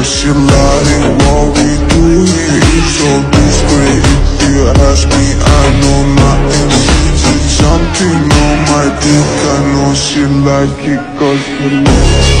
But she what we do here is so discreet. If you ask me, I know nothing. Something on my dick, I know she like it cause she like